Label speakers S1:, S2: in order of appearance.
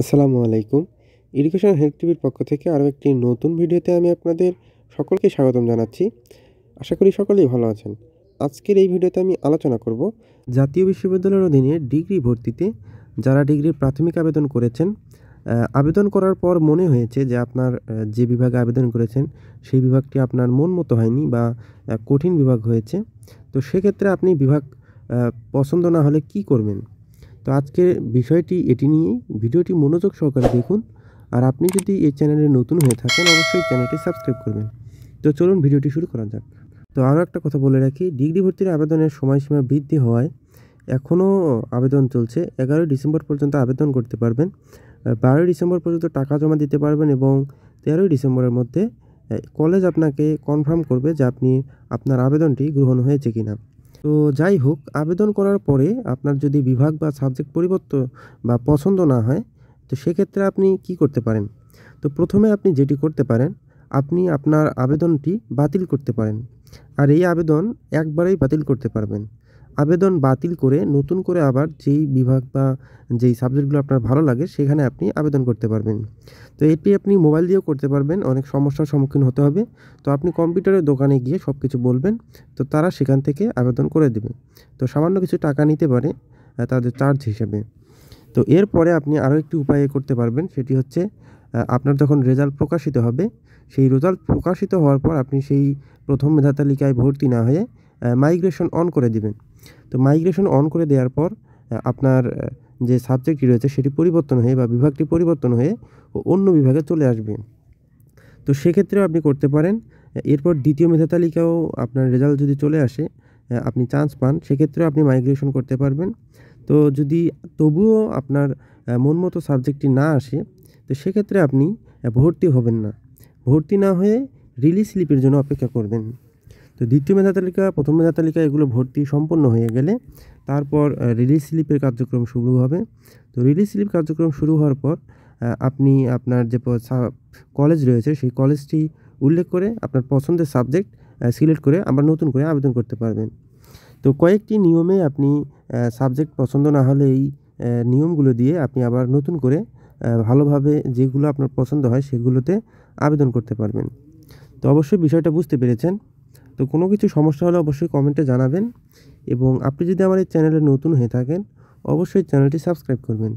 S1: আসসালামু আলাইকুম। Education health টিভির পক্ষ থেকে আরও একটি নতুন ভিডিওতে আমি আপনাদের সকলকে স্বাগতম জানাচ্ছি। আশা করি সকলেই ভালো আছেন। আজকের এই ভিডিওতে আমি আলোচনা করব জাতীয় বিশ্ববিদ্যালয়ের অধীনে ডিগ্রি ভর্তিতে যারা ডিগ্রির প্রাথমিক আবেদন করেছেন আবেদন করার পর মনে হয়েছে যে আপনার যে বিভাগে আবেদন করেছেন সেই বিভাগটি আপনার মন মতো হয়নি বা কঠিন বিভাগ হয়েছে। তো সেক্ষেত্রে আপনি বিভাগ পছন্দ না হলে কি করবেন? তো আজকের বিষয়টি এটি নিয়েই। ভিডিওটি মনোযোগ সহকারে দেখুন। আর আপনি যদি এই চ্যানেলে নতুন হয়ে থাকেন, অবশ্যই চ্যানেলটি সাবস্ক্রাইব করবেন। তো চলুন ভিডিওটি শুরু করা যাক। তো আরও একটা কথা বলে রাখি, ডিগ্রি ভর্তির আবেদনের সময়সীমা বৃদ্ধি হওয়ায় এখনও আবেদন চলছে। এগারোই ডিসেম্বর পর্যন্ত আবেদন করতে পারবেন। বারোই ডিসেম্বর পর্যন্ত টাকা জমা দিতে পারবেন এবং তেরোই ডিসেম্বরের মধ্যে কলেজ আপনাকে কনফার্ম করবে যে আপনি আপনার আবেদনটি গ্রহণ হয়েছে কিনা। তো যাই হোক, আবেদন করার পরে আপনার যদি বিভাগ বা সাবজেক্ট পরিবর্তন বা পছন্দ না হয়, তো সেক্ষেত্রে আপনি কি করতে পারেন? তো প্রথমে আপনি যেটি করতে পারেন, আপনি আপনার আবেদনটি বাতিল করতে পারেন। আর এই আবেদন একবারেই বাতিল করতে পারবেন। আবেদন বাতিল করে নতুন করে আবার যেই বিভাগ বা যেই সাবজেক্টগুলো আপনার ভালো লাগে, সেখানে আপনি আবেদন করতে পারবেন। তো এটি আপনি মোবাইল দিয়েও করতে পারবেন, অনেক সমস্যার সম্মুখীন হতে হবে। তো আপনি কম্পিউটারের দোকানে গিয়ে সব কিছু বলবেন, তো তারা সেখান থেকে আবেদন করে দেবে। তো সামান্য কিছু টাকা নিতে পারে তাদের চার্জ হিসেবে। তো এরপরে আপনি আরও একটি উপায়ে করতে পারবেন, সেটি হচ্ছে আপনার যখন রেজাল্ট প্রকাশিত হবে, সেই রেজাল্ট প্রকাশিত হওয়ার পর আপনি সেই প্রথম মেধা তালিকায় ভর্তি না হয়ে মাইগ্রেশন অন করে দিবেন। তো মাইগ্রেশন অন করে দেওয়ার পর আপনার যে সাবজেক্টটি রয়েছে সেটি পরিবর্তন হয়ে বা বিভাগটি পরিবর্তন হয়ে অন্য বিভাগে চলে আসবে। তো সেক্ষেত্রেও আপনি করতে পারেন। এরপর দ্বিতীয় মেধা তালিকাও আপনার রেজাল্ট যদি চলে আসে আপনি চান্স পান, সেক্ষেত্রেও আপনি মাইগ্রেশন করতে পারবেন। তো যদি তবুও আপনার মন মতো সাবজেক্টটি না আসে, তো সেক্ষেত্রে আপনি ভর্তি হবেন না। ভর্তি না হয়ে রিলিজ স্লিপের জন্য অপেক্ষা করবেন। তো দ্বিতীয় মেধা তালিকা প্রথম মেধা তালিকা এগুলো ভর্তি সম্পন্ন হয়ে গেলে তারপর রিলিজ স্লিপের কার্যক্রম শুরু হবে। তো রিলিজ স্লিপ কার্যক্রম শুরু হওয়ার পর আপনি আপনার যে কলেজ রয়েছে, সেই কলেজটি উল্লেখ করে আপনার পছন্দের সাবজেক্ট সিলেক্ট করে আবার নতুন করে আবেদন করতে পারবেন। তো কয়েকটি নিয়মে আপনি সাবজেক্ট পছন্দ না হলে এই নিয়মগুলো দিয়ে আপনি আবার নতুন করে ভালোভাবে যেগুলো আপনার পছন্দ হয় সেগুলোতে আবেদন করতে পারবেন। তো অবশ্যই বিষয়টা বুঝতে পেরেছেন। তো কোনো কিছু সমস্যা হলে অবশ্যই কমেন্টে জানাবেন এবং আপনি যদি আমার এই চ্যানেলে নতুন হয়ে থাকেন, অবশ্যই চ্যানেলটি সাবস্ক্রাইব করবেন।